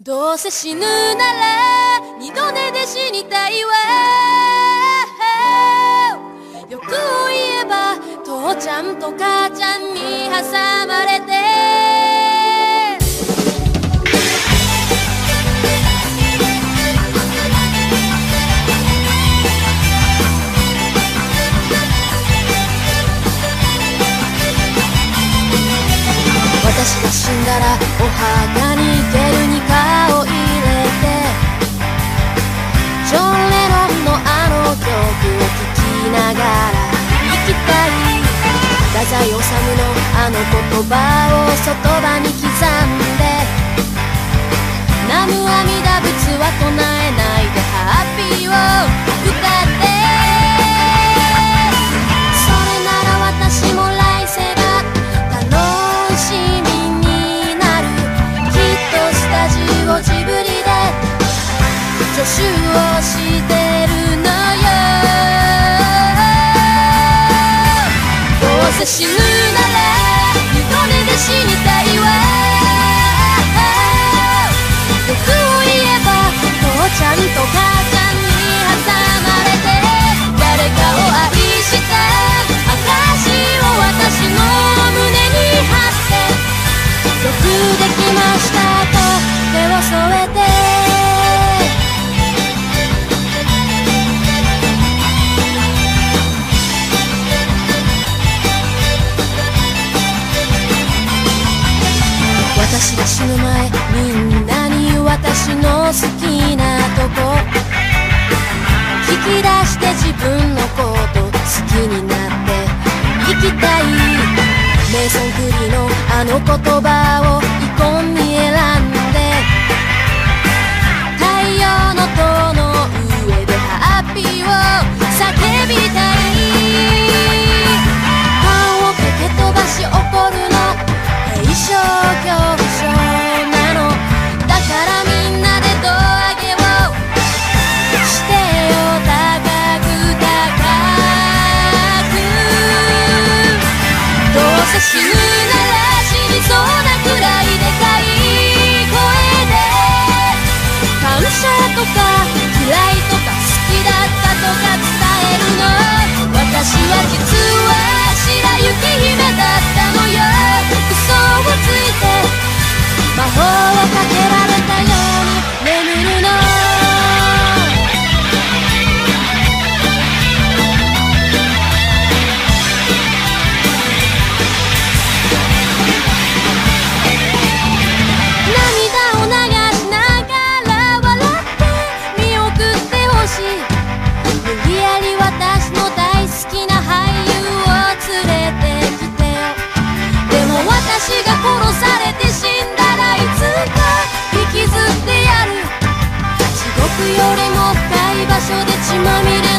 どうせ死ぬなら二度寝で死にたいわ。よく言えば父ちゃんと母ちゃんに挟まれて。私が死んだらお墓にゲルニカを入れてジョン・レノンのあの曲を聴きながら生きたい太宰治のあの言葉を外場に刻んで南無阿弥陀仏は唱えないでハッピーを歌って助手をしてるのよどうせ死ぬなら二度寝で死にたいわ。欲を言えば父ちゃんと母ちゃんに挟まれて誰かを愛した証を私の胸に貼って。よくできましたと手を添え。好きなとこ。聞き出して自分のこと好きになって。生きたいメイソン・クリのあの言葉をイコンに選んで。太陽の塔の上でハッピーを叫びたい。パンをかけ飛ばし怒るの。平症恐怖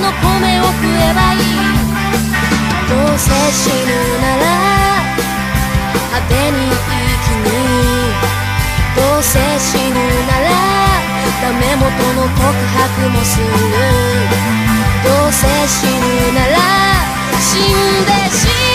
の米を食えばいいどうせ死ぬなら果てに生きにどうせ死ぬならダメ元の告白もするどうせ死ぬなら死んで死ぬ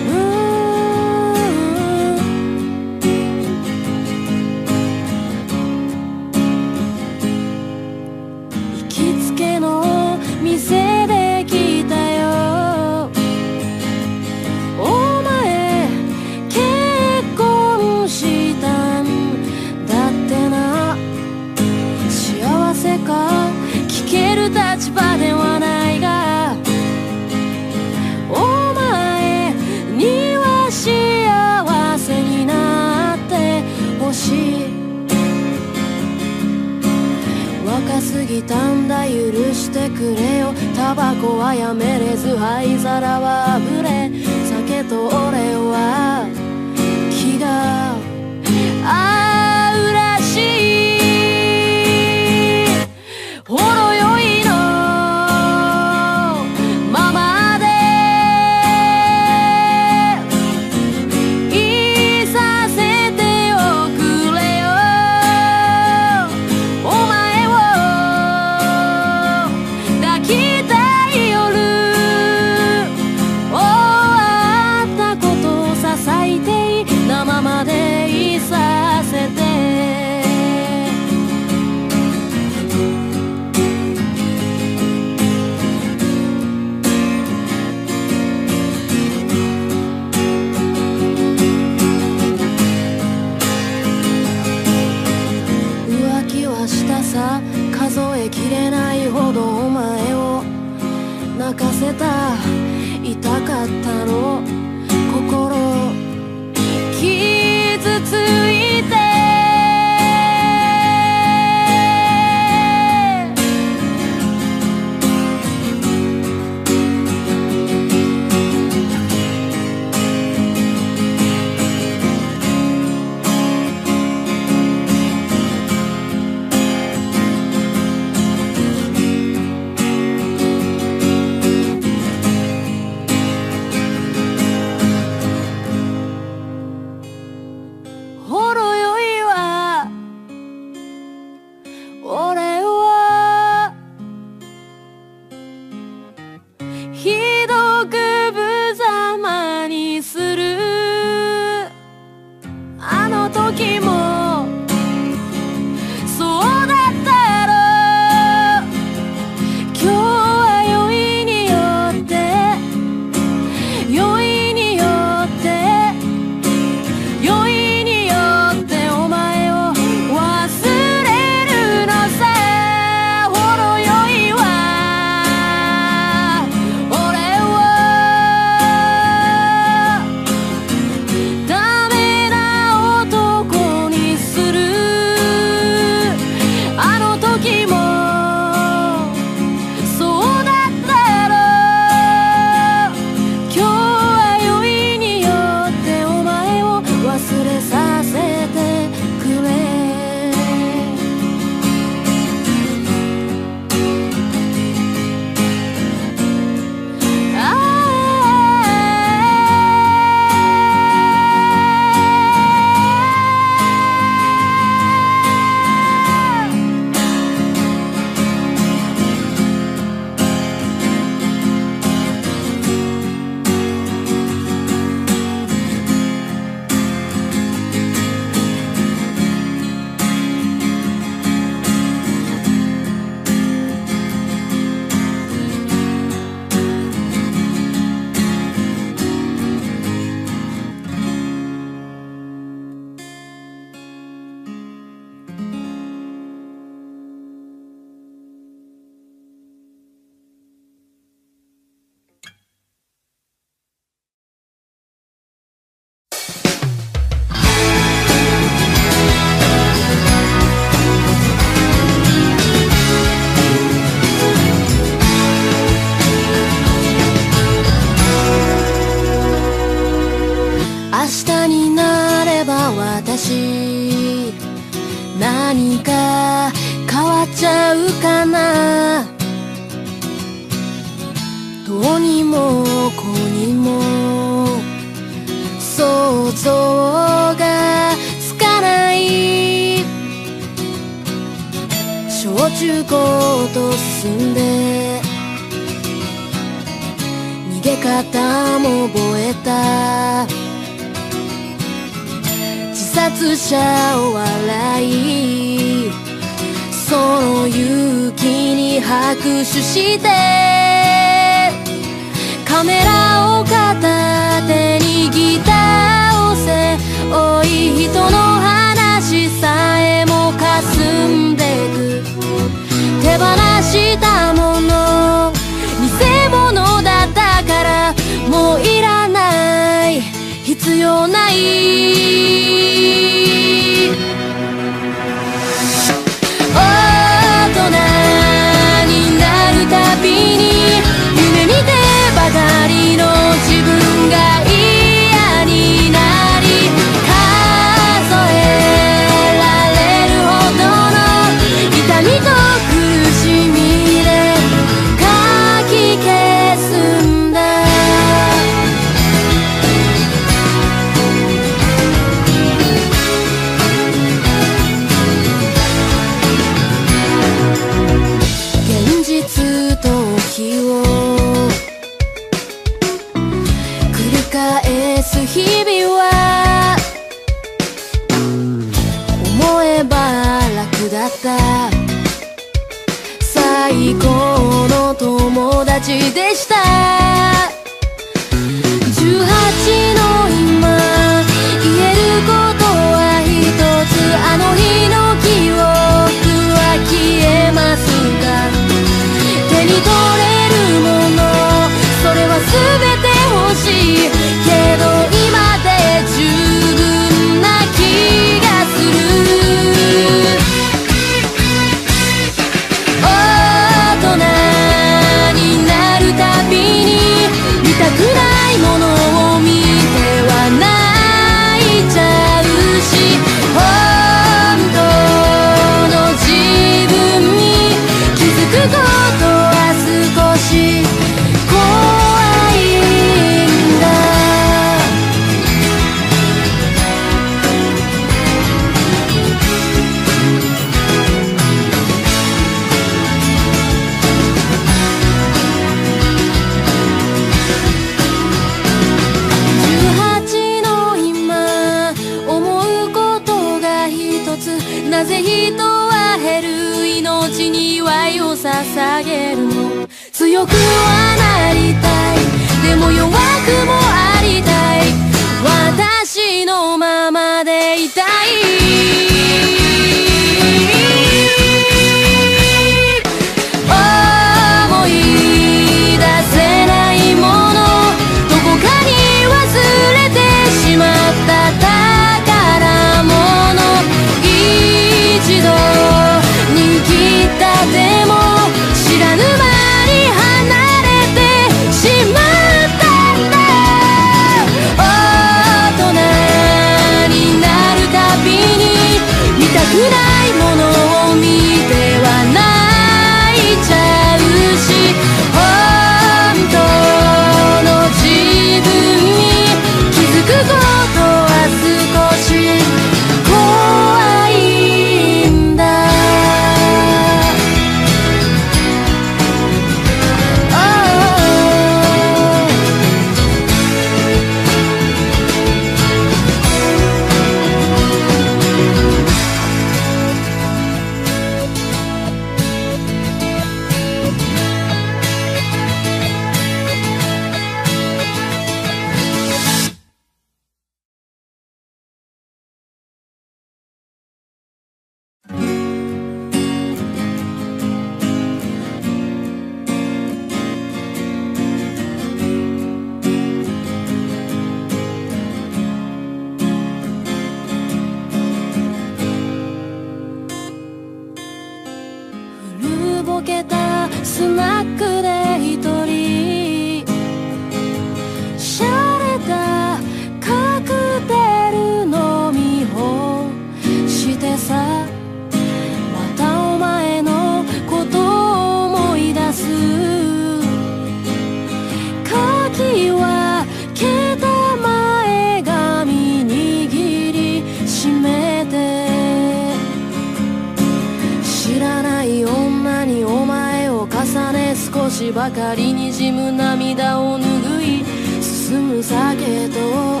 しばかりにじむ涙を拭い進む酒と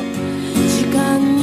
時間に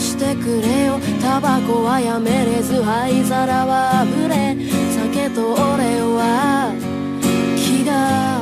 してくれよ。タバコはやめれず灰皿はあふれ。酒と俺は気が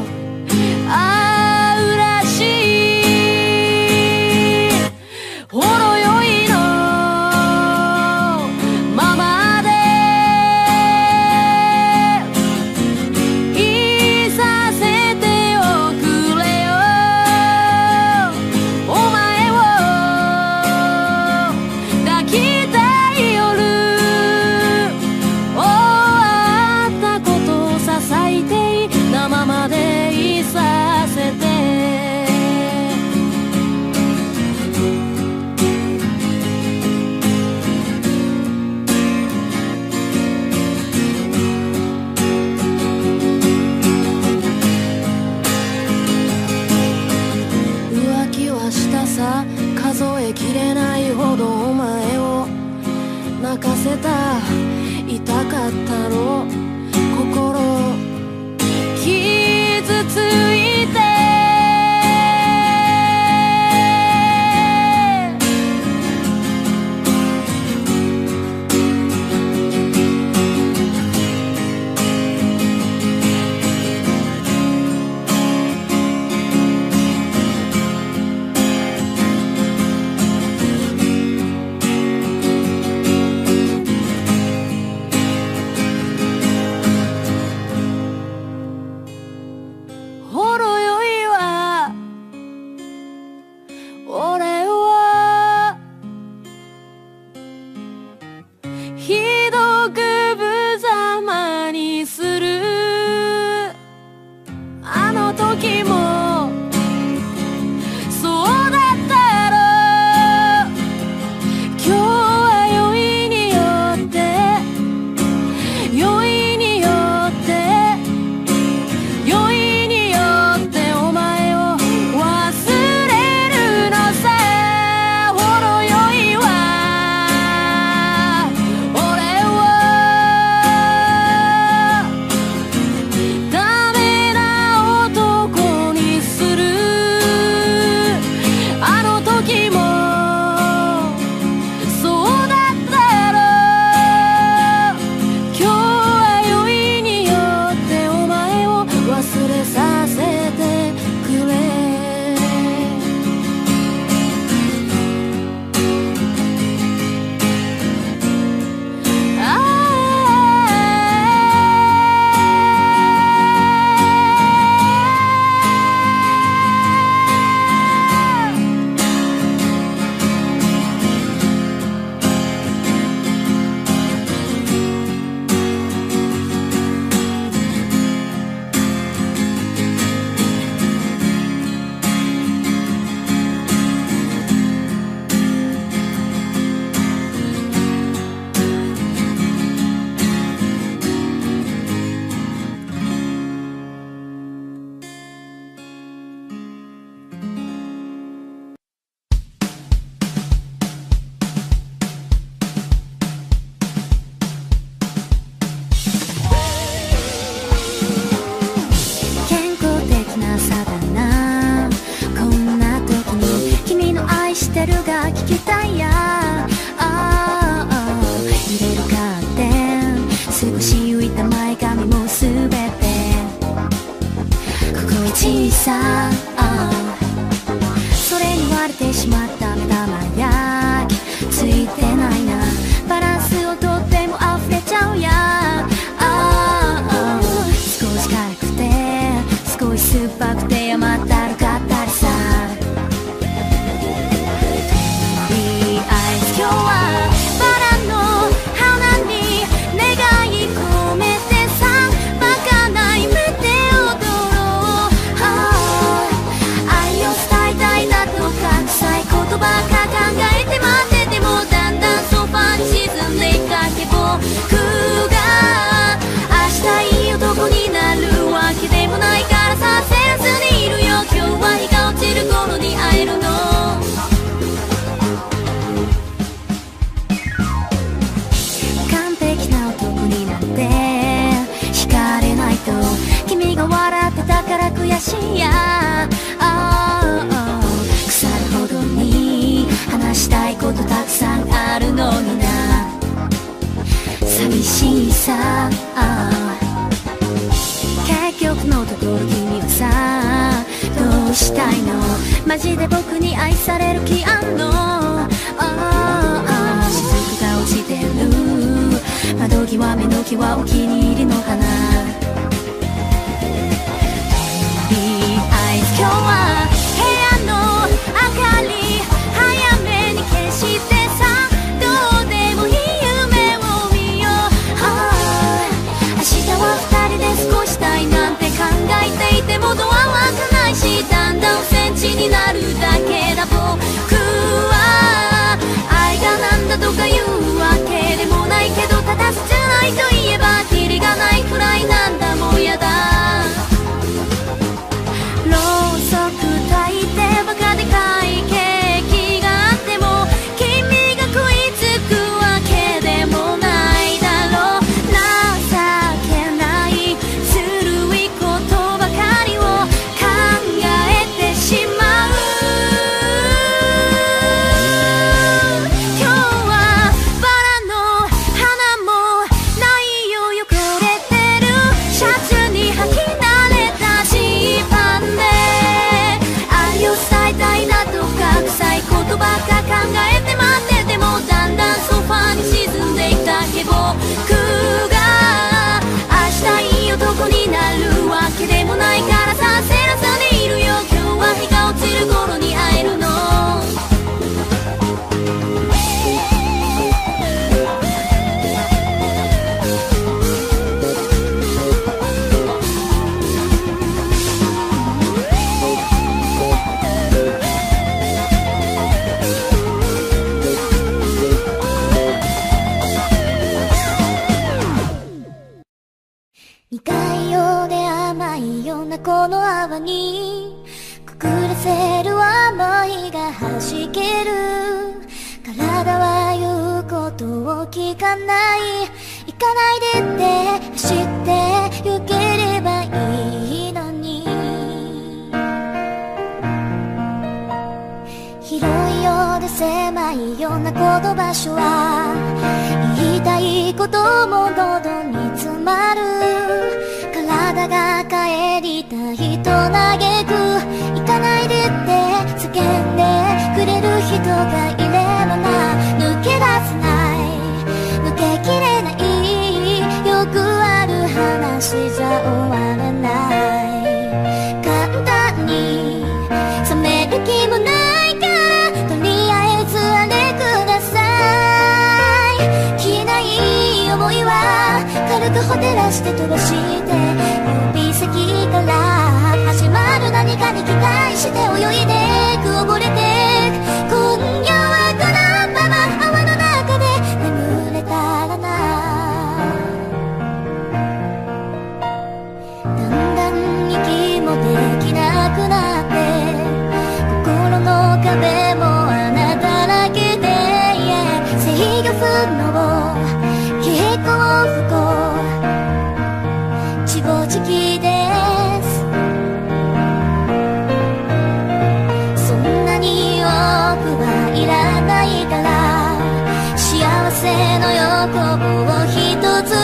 る頃に会えるの。完璧な男になんて惹かれないと君が笑ってたから悔しいや。あ腐るほどに話したいことたくさんあるのにな。寂しいさ。結局のところ君はさどうしたいの？マジで僕に愛される気あんの。ああ雫が落ちてる窓際目の際お気に入りの花いいアイス今日はしだんだんセンチになるだけだ僕は。愛がなんだとか言うわけでもないけどただ切ないと言えばない行かないでって走って行ければいいのに。広いようで狭いようなこの場所は言いたいことも喉に詰まる。体が帰りたいと嘆く。終わらない簡単に冷める気もないからとりあえずあれくださ。い消えない思いは軽くほてらして飛ばして指先から始まる何かに期待しておいて。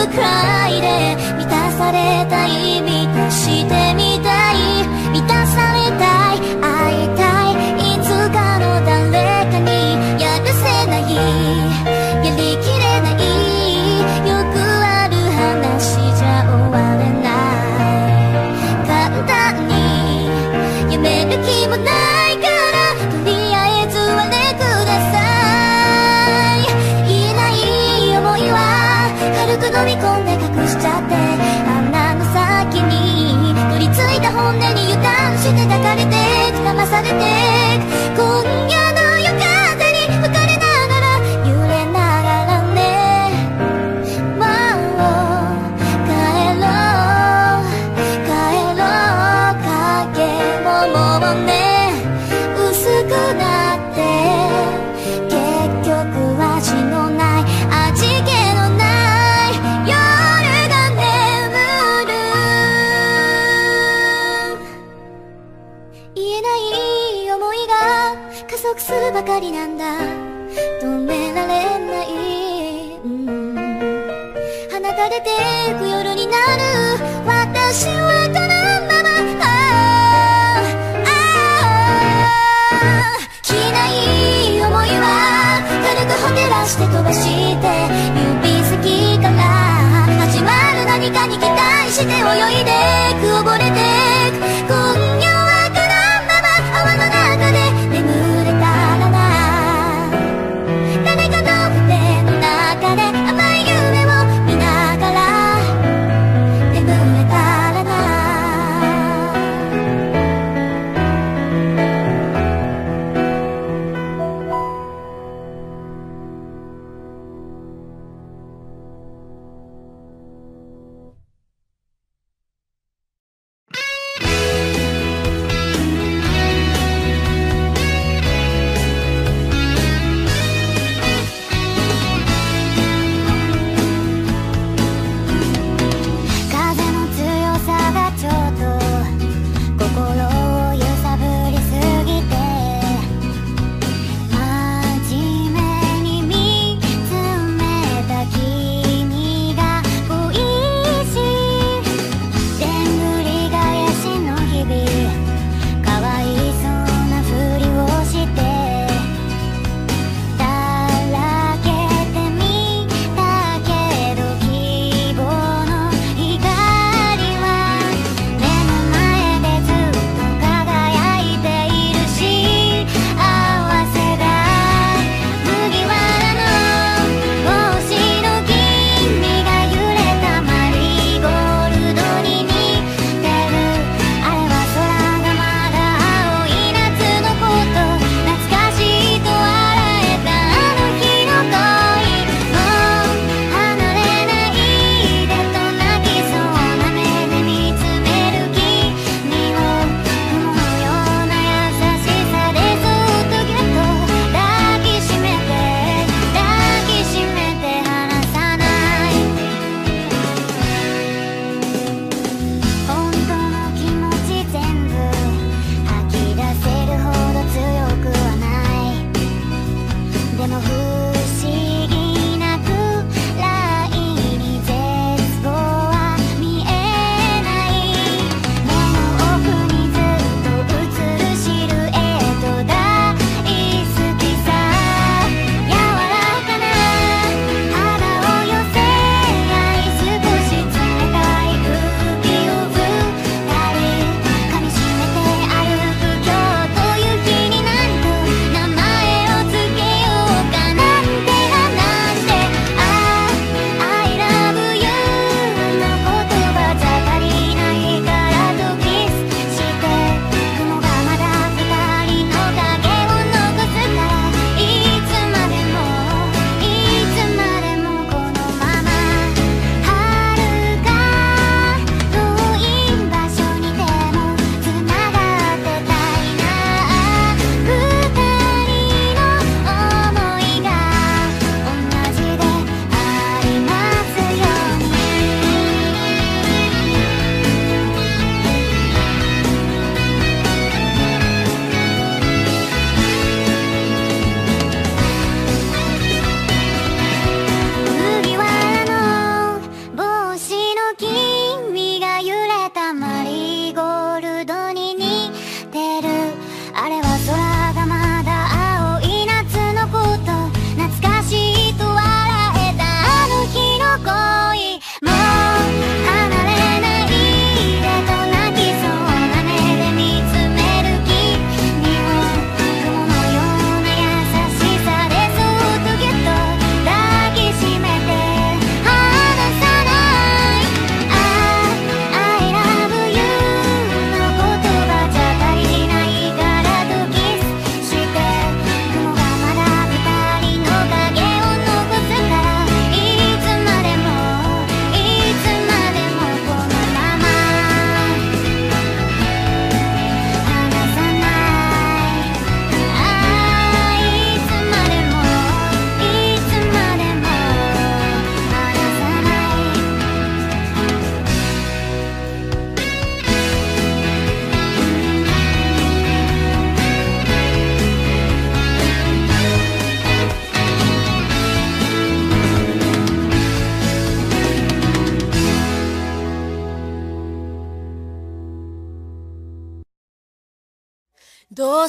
くらで満たされた意味としてみ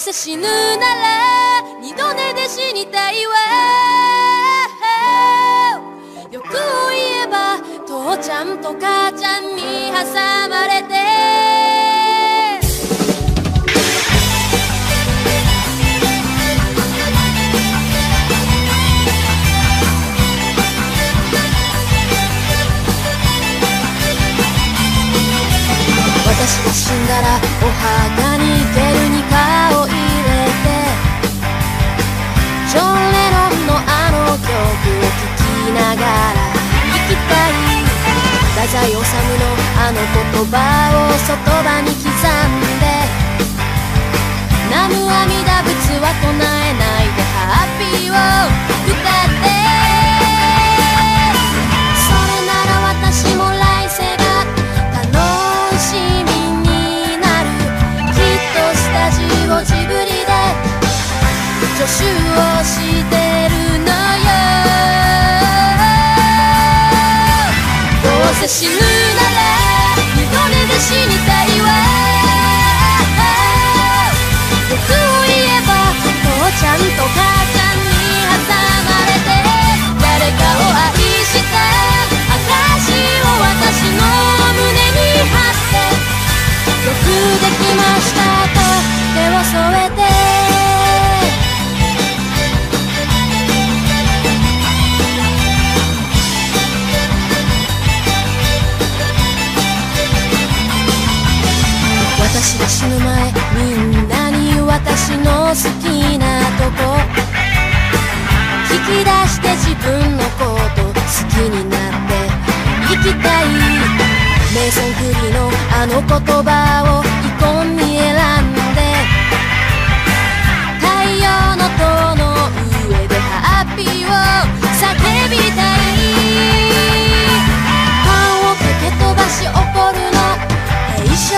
せ死ぬなら二度寝で死にたいわ。よく言えば父ちゃんと母ちゃんに挟まれて。私が死んだらお墓にジョン・レノンのあの曲を聴きながら生きたい。太宰治のあの言葉を外場に刻んで。南無阿弥陀仏は唱えないでハッピーを歌って。それなら私も来世が楽しみになる。きっとスタジオジブリ助手をしてるのよどうせ死ぬなら二度寝で死にたいわ欲を言えば父ちゃんと母ちゃんに挟まれて誰かを愛した証を私の胸に貼ってよくで私が死ぬ前みんなに私の好きなとこ。聞き出して自分のこと好きになって生きたい。メイソン・クリのあの言葉をイコンに選んで。太陽の塔の上でハッピーを叫びたい。パンをかけ飛ばし怒るの。平症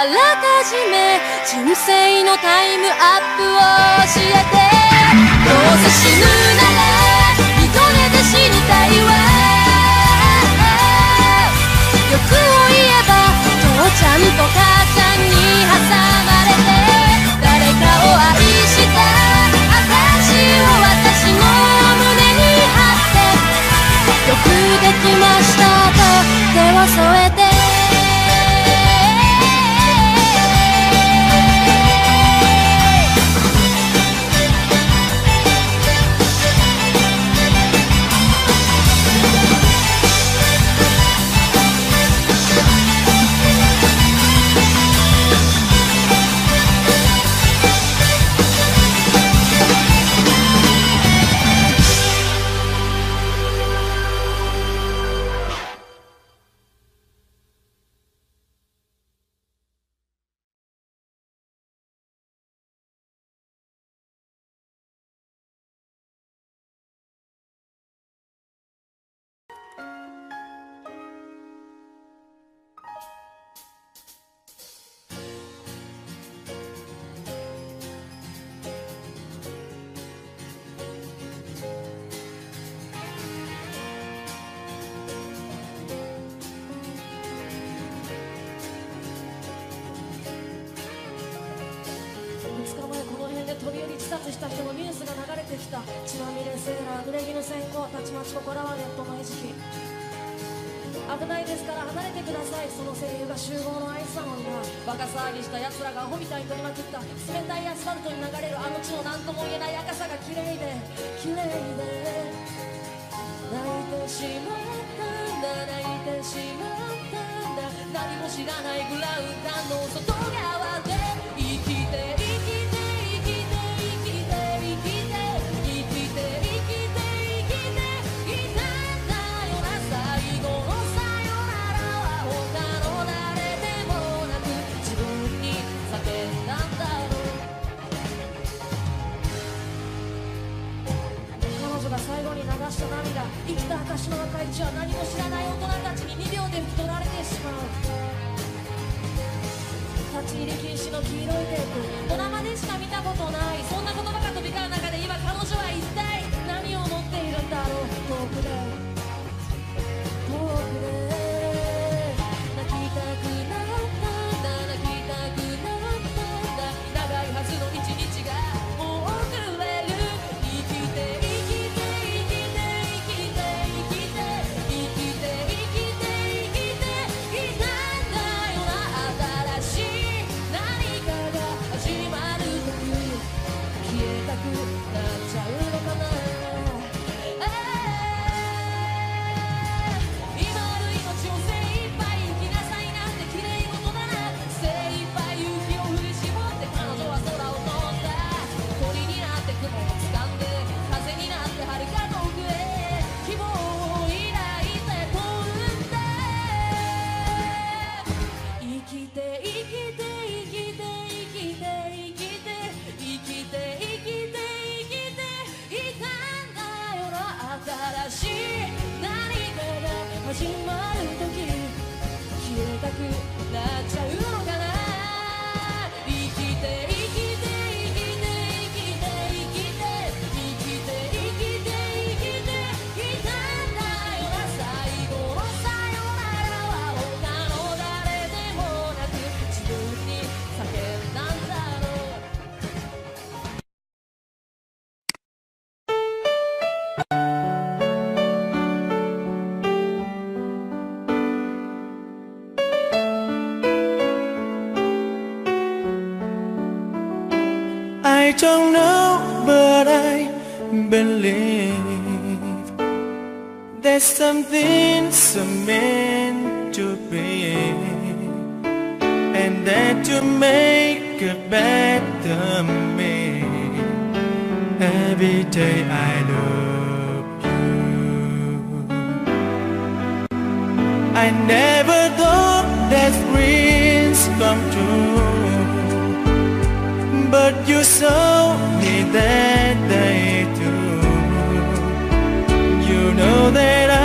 あらかじめ人生のタイムアップを教えて。どうせ死ぬなら二度寝で死にたいわ。欲を言えば父ちゃんと母ちゃんに挟まれて誰かを愛した。証を私の胸に貼って。よくできましたと手を添えて。殺した人のニュースが流れてきた。血まみれセーラー濡れ衣戦後たちまちここらはネットの餌食危ないですから離れてください。その声優が集合の合図なのにな。バカ騒ぎした奴らがアホみたいに取りまくった。冷たいアスファルトに流れるあの地の何とも言えない赤さが綺麗で。綺麗で。泣いてしまったんだ泣いてしまったんだ。何も知らないグラウンダの外昔の赤い血は何も知らない大人たちに2秒で拭き取られてしまう。立ち入り禁止の黄色いテープ。ドラマでしか見たことない。そんな言葉が飛び交う中で今彼女は一体何を持っているんだろう。遠くで。Don't know, but I believe there's something so meant to be, and that to make a better me. Every day I love you. I never thought that dreams come true. You saw me that day. You know that I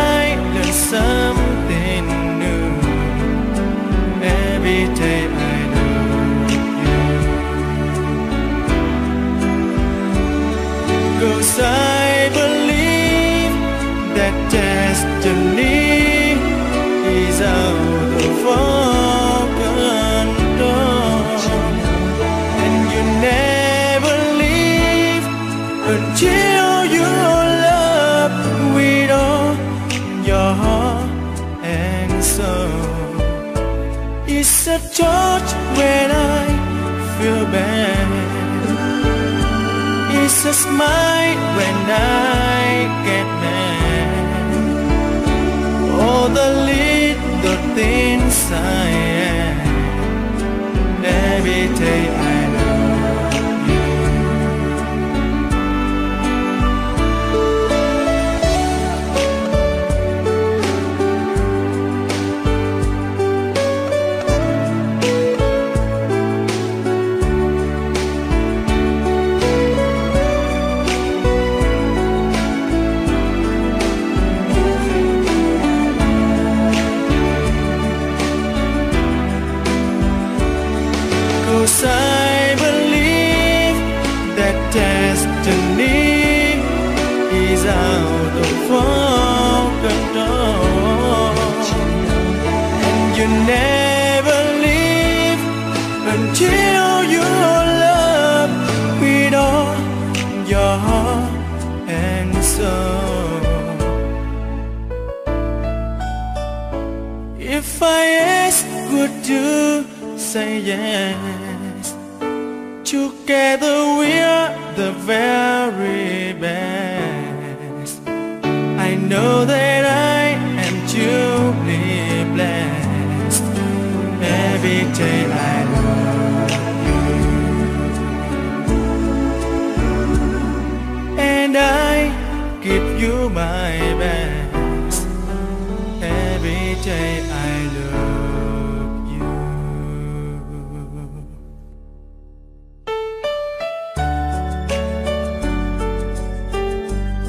A touch when I feel bad. It's a smile when I get mad. All the little things I am every day I